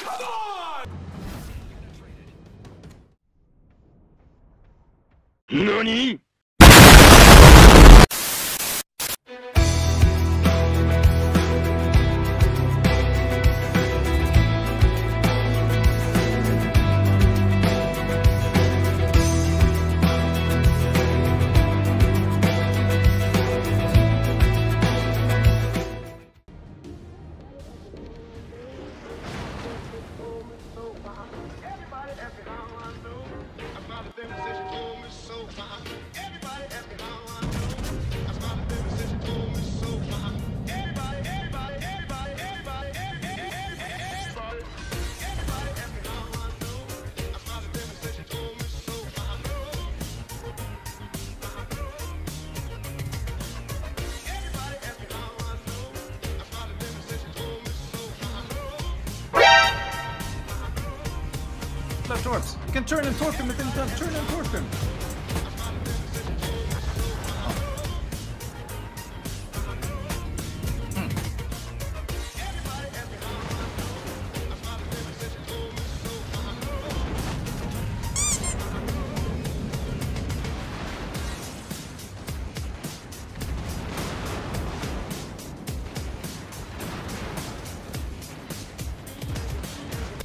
Come on! 何 can turn and torp him at any time. Turn and torp him.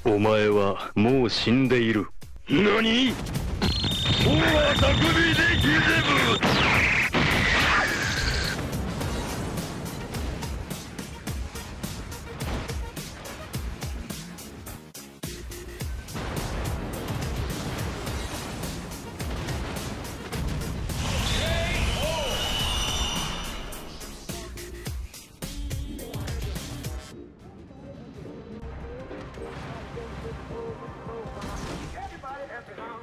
お前はもう死んでいる。何？もうは匠でギゼブ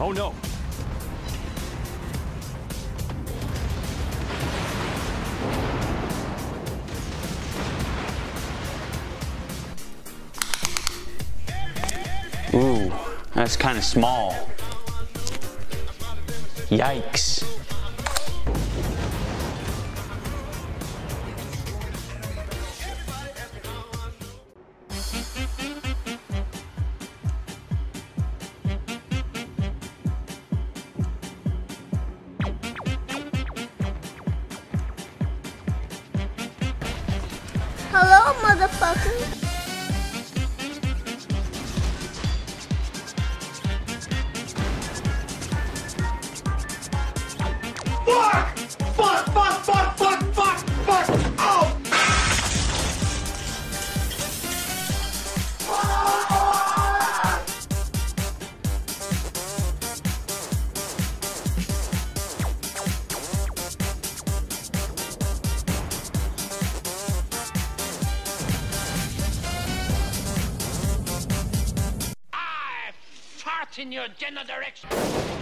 Oh no. Ooh, that's kind of small. Yikes. Hello, motherfucker. In your general direction.